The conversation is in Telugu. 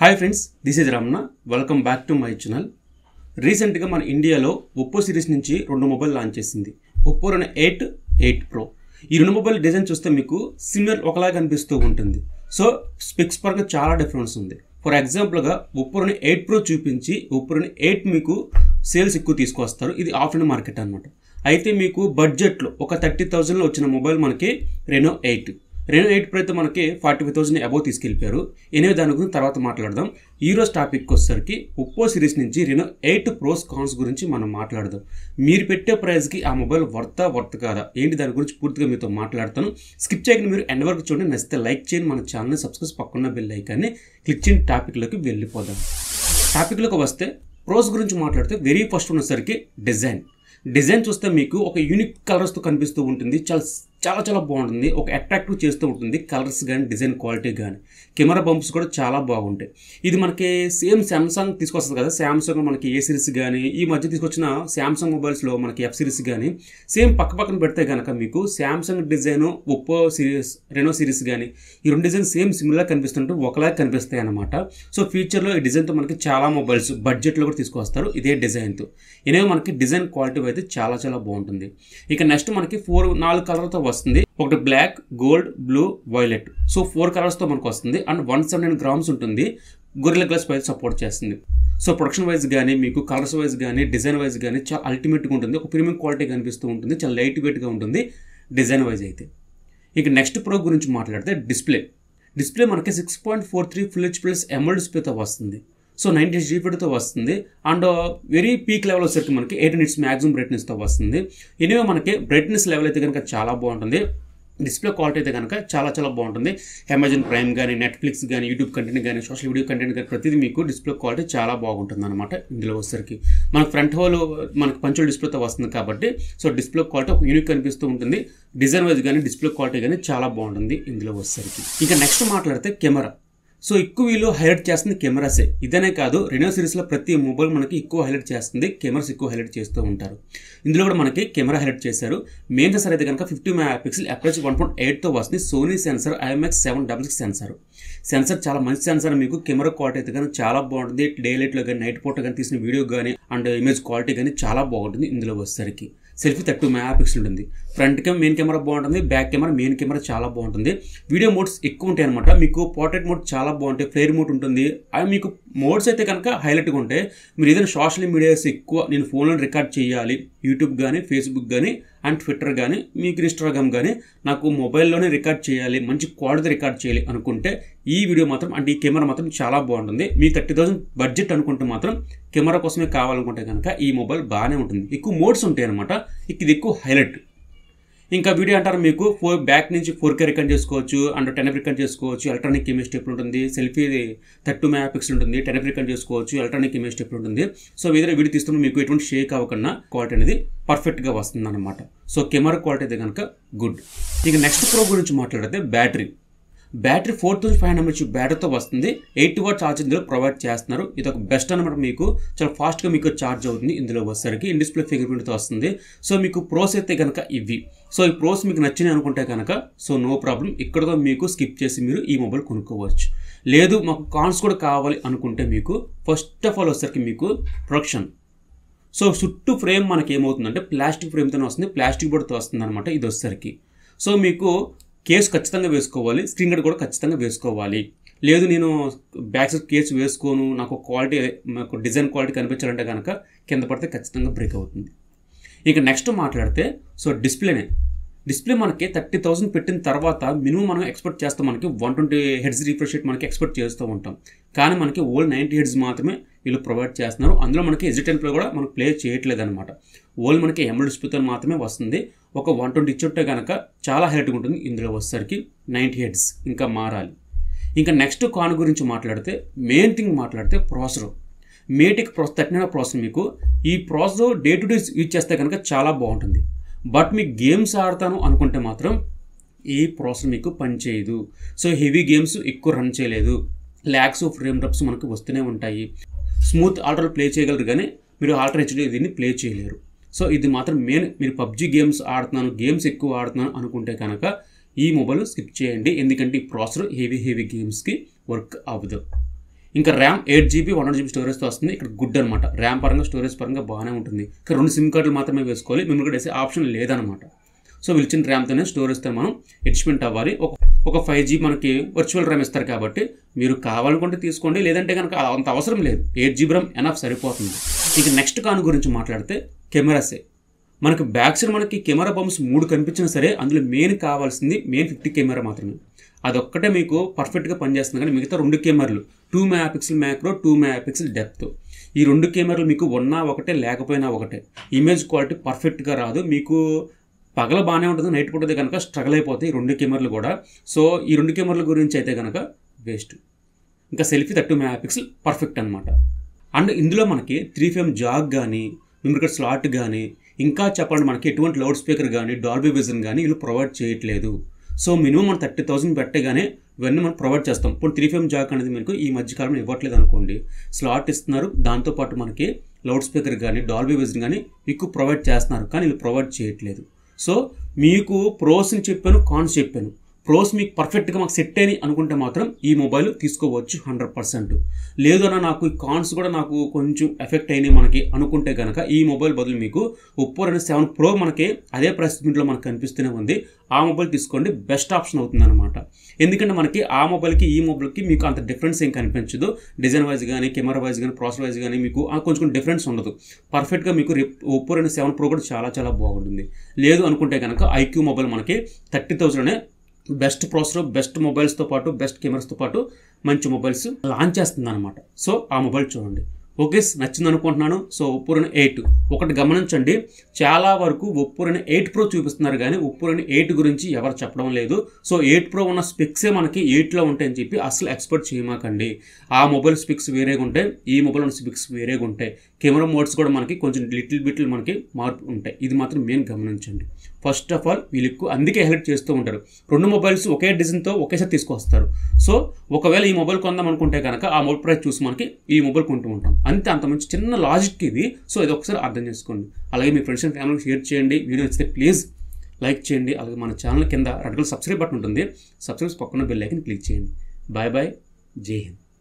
Hi friends this is Ramana welcome back to my channel రీసెంట్గా మన ఇండియాలో ఒప్పో సిరీస్ నుంచి రెండు మొబైల్ లాంచ్ చేసింది. ఒప్పో రెండు ఎయిట్ ఎయిట్ ప్రో ఈ రెండు మొబైల్ డిజైన్ చూస్తే మీకు సిమిలర్ ఒకలాగా అనిపిస్తూ ఉంటుంది. సో స్పెక్స్ పరంగా చాలా డిఫరెన్స్ ఉంది. ఫర్ ఎగ్జాంపుల్గా ఒప్పో రెండు ఎయిట్ ప్రో చూపించి ఒప్పో రెండు ఎయిట్ మీకు సేల్స్ ఎక్కువ తీసుకొస్తారు ఇది ఆఫ్లైన్ మార్కెట్ అనమాట అయితే మీకు బడ్జెట్లో ఒక థర్టీ థౌజండ్లో వచ్చిన మొబైల్ మనకి Reno eight Reno eight pro అయితే మనకి ఫార్టీ ఫైవ్ థౌసండ్ అబౌవ్ తీసుకెళ్ళిపోయారు. ఎనివే దాని గురించి తర్వాత మాట్లాడదాం. ఈ రోజు వచ్చేసరికి ఒప్పో సిరీస్ నుంచి రెనో ఎయిట్ ప్రోస్ కాన్స్ గురించి మనం మాట్లాడదాం. మీరు పెట్టే ప్రైస్కి ఆ మొబైల్ వర్తా వర్త్ కాదా? ఏంటి దాని గురించి పూర్తిగా మీతో మాట్లాడతాను. స్కిప్ చేయకుండా మీరు ఎండ్ వరకు చూడండి. నచ్చితే లైక్ చేయండి. మన ఛానల్ని సబ్స్క్రైబ్ పక్కన బెల్ ఐకాన్ని క్లిక్ చేయండి. టాపిక్లోకి వెళ్ళిపోదాం. టాపిక్లోకి వస్తే ప్రోస్ గురించి మాట్లాడితే వెరీ ఫస్ట్ ఉన్నసరికి డిజైన్. డిజైన్ చూస్తే మీకు ఒక యూనిక్ కలర్స్తో కనిపిస్తూ ఉంటుంది. చాలా చాలా చాలా బాగుంటుంది. ఒక అట్రాక్టివ్ చేస్తూ ఉంటుంది. కలర్స్ కానీ డిజైన్ క్వాలిటీ కానీ కెమెరా బంప్స్ కూడా చాలా బాగుంటాయి. ఇది మనకి సేమ్ శాంసంగ్ తీసుకొస్తుంది కదా. శాంసంగ్ మనకి ఏ సిరీస్ కానీ ఈ మధ్య తీసుకొచ్చిన శాంసంగ్ మొబైల్స్లో మనకి ఎఫ్ సిరీస్ కానీ సేమ్ పక్క పక్కన పెడితే కనుక మీకు Samsung design Oppo series Reno series కానీ ఈ రెండు డిజైన్ సేమ్ సిమిలర్ కనిపిస్తుంటే ఒకలాగా కనిపిస్తాయి అనమాట సో ఫ్యూచర్లో ఈ డిజైన్తో మనకి చాలా మొబైల్స్ బడ్జెట్లో కూడా తీసుకొస్తారు ఇదే డిజైన్తో ఇనేవి మనకి డిజైన్ క్వాలిటీ అయితే చాలా చాలా బాగుంటుంది. ఇక నెక్స్ట్ మనకి ఫోర్ నాలుగు కలర్తో వస్తుంది. ఒకటి black gold blue violet so four కలర్స్తో మనకు వస్తుంది. అండ్ వన్ సెవెంటీ గ్రామ్స్ ఉంటుంది. గొరిల్లా గ్లాస్ పై సపోర్ట్ చేస్తుంది. సో ప్రొడక్షన్ వైజ్ కానీ మీకు కలర్స్ వైజ్ కానీ డిజైన్ వైజ్ కానీ చాలా అల్టిమేట్గా ఉంటుంది. ఒక ప్రీమియం క్వాలిటీ కనిపిస్తూ ఉంటుంది. చాలా లైట్ వెయిట్గా ఉంటుంది. డిజైన్ వైజ్ అయితే. ఇక నెక్స్ట్ ప్రో గురించి మాట్లాడితే డిస్ప్లే డిస్ప్లే మనకి six point four three full H plus AMOLED డిస్ప్లేతో వస్తుంది. సో నైన్టీ జీపీతో వస్తుంది. అండ్ వెరీ పీక్ లెవెల్ వచ్చేసరికి మనకి ఎయిట్ నిట్స్ మ్యాక్సిమం బ్రైట్నెస్తో వస్తుంది. ఎనివే మనకి బ్రైట్నెస్ లెవెల్ అయితే కనుక చాలా బాగుంటుంది. డిస్ప్లే క్వాలిటీ అయితే కనుక చాలా చాలా బాగుంటుంది. అమెజాన్ ప్రైమ్ కానీ నెట్ఫ్లిక్స్ కానీ యూట్యూబ్ కంటెంట్ కానీ సోషల్ వీడియో కంటెంట్ కానీ ప్రతిదీ మీకు డిస్ప్లే క్వాలిటీ చాలా బాగుంటుంది అనమాట ఇందులో వచ్చేసరికి. మనకు ఫ్రంట్ హోల్ మనకు పంచుల డిస్ప్లేతో వస్తుంది కాబట్టి సో డిస్ప్లే క్వాలిటీ ఒక యూనిక్ కనిపిస్తూ ఉంటుంది. డిజైన్ వైజ్ కానీ డిస్ప్లే క్వాలిటీ కానీ చాలా బాగుంటుంది ఇందులో వచ్చేసరికి. ఇంకా నెక్స్ట్ మాట్లాడితే కెమెరా. సో ఎక్కువ వీళ్ళు హైలైట్ చేస్తుంది కెమెరాసే. ఇదనే కాదు రెనో సిరీస్లో ప్రతి మొబైల్ మనకి ఎక్కువ హైలైట్ చేస్తుంది కెమెరాస్ ఎక్కువ హైలైట్ చేస్తూ ఉంటారు. ఇందులో కూడా మనకి కెమెరా హైలైట్ చేశారు. మెయిన్ సెన్సర్ అయితే కనుక fifty mega pixel aperture one point ఎయిట్తో వస్తుంది. Sony sensor IMX seven double six sensor sensor చాలా మంచి సెన్సర్ మీకు. కెమెరా క్వాలిటీ అయితే కానీ చాలా బాగుంటుంది. డే లైట్లో కానీ నైట్ పూట కానీ తీసిన వీడియో కానీ అండ్ ఇమేజ్ క్వాలిటీ కానీ చాలా బాగుంటుంది ఇందులో వచ్చేసరికి. సెల్ఫీ థర్టీ మెగా పిక్సెల్ ఉంటుంది. ఫ్రంట్ కెమెరా మెయిన్ కెమెరా బాగుంటుంది. బ్యాక్ కెమెరా మెయిన్ కెమెరా చాలా బాగుంటుంది. వీడియో మోడ్స్ ఎక్కువ ఉంటాయి అనమాట మీకు పోర్ట్రేట్ మోడ్ చాలా బాగుంటాయి. ఫ్లేర్ మోడ్ ఉంటుంది. అవి మీకు మోడ్స్ అయితే కనుక హైలైట్గా ఉంటాయి మీరు ఏదైనా సోషల్ మీడియాస్ ఎక్కువ నేను ఫోన్లో రికార్డ్ చేయాలి యూట్యూబ్ కానీ ఫేస్బుక్ కానీ అండ్ ట్విట్టర్ కానీ మీకు ఇన్స్టాగ్రామ్ కానీ నాకు మొబైల్లోనే రికార్డ్ చేయాలి మంచి క్వాలిటీ రికార్డ్ చేయాలి అనుకుంటే ఈ వీడియో మాత్రం అంటే ఈ కెమెరా మాత్రం చాలా బాగుంటుంది. మీ థర్టీ థౌసండ్ బడ్జెట్ అనుకుంటే మాత్రం కెమెరా కోసమే కావాలనుకుంటే కనుక ఈ మొబైల్ బాగానే ఉంటుంది. ఎక్కువ మోడ్స్ ఉంటాయి అనమాట ఇది ఎక్కువ హైలైట్. ఇంకా వీడియో అంటారు మీకు ఫోర్ బ్యాక్ నుంచి ఫోర్ కే రికార్డ్ చేసుకోవచ్చు అండ్ టెన్ ఎఫ్ రికార్డ్ చేసుకోవచ్చు ఎలక్ట్రానిక్ ఇమేజ్ ఎప్పుడు ఉంటుంది సెల్ఫీ థర్టీ మెగా ఉంటుంది టెన్ ఎఫ్ రికార్డ్ చేసుకోవచ్చు ఎలక్ట్రానిక్ ఇమేజ్ స్టెప్ ఉంటుంది. సో ఏదైనా వీడియో తీస్తున్న మీకు ఎటువంటి షేక్ అవ్వకుండా క్వాలిటీ అనేది పర్ఫెక్ట్గా వస్తుంది అనమాట సో కెమెరా క్వాలిటీ అయితే కనుక గుడ్ ఇక నెక్స్ట్ ప్రో గురించి మాట్లాడితే battery battery four thousand five hundred బ్యాటరీతో వస్తుంది. ఎయిట్ వాట్ ఛార్జ్ ఇందులో ప్రొవైడ్ చేస్తున్నారు. ఇది ఒక బెస్ట్ అనమాట మీకు. చాలా ఫాస్ట్గా మీకు ఛార్జ్ అవుతుంది ఇందులో వచ్చేసరికి. ఇన్ డిస్ప్లే ఫింగర్ ప్రింట్తో వస్తుంది. సో మీకు ప్రోస్ అయితే కనుక ఇవి. సో ఈ ప్రోస్ మీకు నచ్చినాయి అనుకుంటే కనుక సో నో ప్రాబ్లం ఇక్కడతో మీకు స్కిప్ చేసి మీరు ఈ మొబైల్ కొనుక్కోవచ్చు. లేదు మాకు కాన్స్ కూడా కావాలి అనుకుంటే మీకు ఫస్ట్ ఆఫ్ ఆల్ వచ్చేసరికి మీకు ప్రొడక్షన్ సో చుట్టూ ఫ్రేమ్ మనకి ఏమవుతుందంటే ప్లాస్టిక్ ఫ్రేమ్తోనే వస్తుంది. ప్లాస్టిక్ బోర్డ్తో వస్తుంది అనమాట ఇది వచ్చేసరికి. సో మీకు కేసు ఖచ్చితంగా వేసుకోవాలి స్క్రీన్ గార్డ్ కూడా ఖచ్చితంగా వేసుకోవాలి. లేదు నేను బ్యాక్ సైడ్ కేసు వేసుకోను నాకు క్వాలిటీ నాకు డిజైన్ క్వాలిటీ కనిపించాలంటే కనుక కింద పడితే ఖచ్చితంగా బ్రేక్ అవుతుంది. ఇక నెక్స్ట్ మాట్లాడితే సో డిస్ప్లేనే డిస్ప్లే మనకి థర్టీ థౌసండ్ పెట్టిన తర్వాత మినిమం మనం ఎక్స్పెక్ట్ చేస్తాం మనకి one twenty hertz refresh rate మనకి ఎక్స్పెక్ట్ చేస్తూ ఉంటాం. కానీ మనకి ఓల్డ్ నైంటీ హెడ్స్ మాత్రమే వీళ్ళు ప్రొవైడ్ చేస్తున్నారు. అందులో మనకి ఎజిటెన్ ప్లే కూడా మనకు ప్లే చేయట్లేదు అనమాట ఓల్డ్ మనకి ఎమ్ఎల్ డిస్ప్లేతో మాత్రమే వస్తుంది. ఒక వన్ ట్వంటీ ఇచ్చుంటే కనుక చాలా హైలైట్గా ఉంటుంది. ఇందులో వచ్చేసరికి నైంటీ హెడ్స్ ఇంకా మారాలి. ఇంకా నెక్స్ట్ కాన్ గురించి మాట్లాడితే మెయిన్ థింగ్ మాట్లాడితే ప్రాసెసర్. మేటిక్ ప్రాసెస్ తట్టిన ప్రాసెసర్ మీకు ఈ processor day to day use చేస్తే కనుక చాలా బాగుంటుంది. బట్ మీకు గేమ్స్ ఆడతాను అనుకుంటే మాత్రం ఈ ప్రాసెసర్ మీకు పనిచేయదు సో హెవీ గేమ్స్ ఎక్కువ రన్ చేయలేదు. ల్యాక్స్ ఫ్రేమ్ డ్రప్స్ మనకు వస్తూనే ఉంటాయి. స్మూత్ ఆల్టర్ ప్లే చేయగలరు కానీ మీరు ఆల్టర్ హెచ్డి దీన్ని ప్లే చేయలేరు. సో ఇది మాత్రం మెయిన్ మీరు పబ్జి గేమ్స్ ఆడుతున్నాను గేమ్స్ ఎక్కువ ఆడుతున్నాను అనుకుంటే కనుక ఈ మొబైల్ స్కిప్ చేయండి. ఎందుకంటే ఈ ప్రాసెసర్ హెవీ హెవీ గేమ్స్కి వర్క్ అవ్వదు. ఇంకా RAM eight GB one hundred GB స్టోరేజ్తో వస్తుంది. ఇక్కడ గుడ్ అనమాట ర్యామ్ పరంగా స్టోరేజ్ పరంగా బాగానే ఉంటుంది. ఇక్కడ రెండు సిమ్ కార్డులు మాత్రమే వేసుకోవాలి. మిమ్మల్ని కూడా వేసే ఆప్షన్ లేదనమాట సో విలిచిన ఇచ్చిన ర్యామ్తోనే స్టోరేజ్తో మనం అడ్జస్ట్మెంట్ అవ్వాలి. ఒక ఒక ఫైవ్ జీ మనకి వర్చువల్ ర్యామ్ ఇస్తారు కాబట్టి మీరు కావాలనుకుంటే తీసుకోండి. లేదంటే కనుక అంత అవసరం లేదు. ఎయిట్ జీబీ ర్యామ్ ఎనఫ్ సరిపోతుంది. ఇక నెక్స్ట్ కాన్ గురించి మాట్లాడితే కెమెరాసే మనకు బ్యాక్ సైడ్ మనకి కెమెరా బంప్స్ మూడు కనిపించినా సరే అందులో మెయిన్ కావాల్సింది మెయిన్ ఫిఫ్టీ కెమెరా మాత్రమే. అదొక్కటే మీకు పర్ఫెక్ట్గా పనిచేస్తుంది. కానీ మిగతా రెండు కెమెరాలు two megapixel macro two mega pixel depth ఈ రెండు కెమెరాలు మీకు ఉన్నా ఒకటే లేకపోయినా ఒకటే. ఇమేజ్ క్వాలిటీ పర్ఫెక్ట్గా రాదు. మీకు పగల బాగానే ఉంటుంది నైట్ పూట కనుక స్ట్రగుల్ అయిపోతాయి ఈ రెండు కెమెరాలు కూడా. సో ఈ రెండు కెమెరాల గురించి అయితే కనుక వేస్ట్ ఇంకా selfie thirty mega pixel perfect అనమాట అండ్ ఇందులో మనకి త్రీ ఫేమ్ జాగ్ కానీ మెమరీ స్లాట్ కానీ ఇంకా చెప్పాలంటే మనకి ఎటువంటి లౌడ్ స్పీకర్ కానీ డాల్బీ విజన్ కానీ వీళ్ళు ప్రొవైడ్ చేయట్లేదు. సో మినిమం మనం థర్టీ థౌసండ్ పెట్టగానే ఇవన్నీ మనం ప్రొవైడ్ చేస్తాం. ఇప్పుడు త్రీ ఫేమ్ జాక్ అనేది మీకు ఈ మధ్యకాలంలో ఇవ్వట్లేదు అనుకోండి. స్లాట్ ఇస్తున్నారు దాంతోపాటు మనకి లౌడ్ స్పీకర్ కానీ డాల్బీ విజన్ కానీ మీకు ప్రొవైడ్ చేస్తున్నారు కానీ వీళ్ళు ప్రొవైడ్ చేయట్లేదు. సో మీకు ప్రోస్ని చెప్పాను కాన్స్ చెప్పాను. ప్రోస్ మీకు పర్ఫెక్ట్గా మాకు సెట్ అని అనుకుంటే మాత్రం ఈ మొబైల్ తీసుకోవచ్చు హండ్రెడ్ పర్సెంట్. లేదన్న నాకు ఈ కాన్స్ కూడా నాకు కొంచెం ఎఫెక్ట్ అయినాయి మనకి అనుకుంటే కనుక ఈ మొబైల్ బదులు మీకు ఒప్పో రెండు సెవెన్ ప్రో మనకి అదే ప్రైస్ పాయింట్లో మనకు కనిపిస్తూనే ఉంది. ఆ మొబైల్ తీసుకోండి బెస్ట్ ఆప్షన్ అవుతుందన్నమాట. ఎందుకంటే మనకి ఆ మొబైల్కి ఈ మొబైల్కి మీకు అంత డిఫరెన్స్ ఏం కనిపించదు. డిజైన్ వైజ్ కానీ కెమెరా వైజ్ కానీ ప్రాసెస్ వైజ్ కానీ మీకు కొంచెం డిఫరెన్స్ ఉండదు. పర్ఫెక్ట్గా మీకు ఒప్పో రెండు సెవెన్ ప్రో కూడా చాలా చాలా బాగుంటుంది. లేదు అనుకుంటే కనుక ఐక్యూ మొబైల్ మనకి థర్టీ థౌసండ్నే బెస్ట్ ప్రాసెసర్ బెస్ట్ మొబైల్స్తో పాటు బెస్ట్ కెమెరాస్తో పాటు మంచి మొబైల్స్ లాంచ్ చేస్తుంది అనమాట సో ఆ మొబైల్ చూడండి. ఓకే నచ్చింది అనుకుంటున్నాను సో ఒప్పురని ఎయిట్ ఒకటి గమనించండి చాలా వరకు ఒప్పురని ఎయిట్ ప్రో చూపిస్తున్నారు కానీ ఒప్పురని ఎయిట్ గురించి ఎవరు చెప్పడం లేదు. సో ఎయిట్ ప్రో ఉన్న స్పిక్సే మనకి ఎయిట్లో ఉంటాయని చెప్పి అసలు ఎక్స్పెక్ట్ చేయమాకండి. ఆ మొబైల్ స్పిక్స్ వేరేగా ఉంటాయి ఈ మొబైల్ ఉన్న స్పిక్స్ వేరేగా ఉంటాయి. కెమెరా మోడ్స్ కూడా మనకి కొంచెం లిటిల్ బిట్లు మనకి మార్పు ఉంటాయి. ఇది మాత్రం మెయిన్ గమనించండి. ఫస్ట్ ఆఫ్ ఆల్ వీళ్ళు ఎక్కువ అందుకే హైలైట్ చేస్తూ ఉంటారు. రెండు మొబైల్స్ ఒకే డిజైన్తో ఒకేసారి తీసుకొస్తారు. సో ఒకవేళ ఈ మొబైల్ కొందాం అనుకుంటే కనుక ఆ మొబైల్ ప్రైస్ చూసి మనకి ఈ మొబైల్ కొంటూ ఉంటాం. అంతే అంత మంచి చిన్న లాజిక్ ఇది. సో ఇది ఒకసారి అర్థం చేసుకోండి. అలాగే మీ ఫ్రెండ్స్ అండ్ ఫ్యామిలీకి షేర్ చేయండి. వీడియో నచ్చితే ప్లీజ్ లైక్ చేయండి. అలాగే మన ఛానల్ కింద రెడ్ కలర్ సబ్స్క్రైబ్ బటన్ ఉంటుంది. సబ్స్క్రైబ్ పక్కన బెల్ ఐకన్ క్లిక్ చేయండి. Bye bye Jai Hind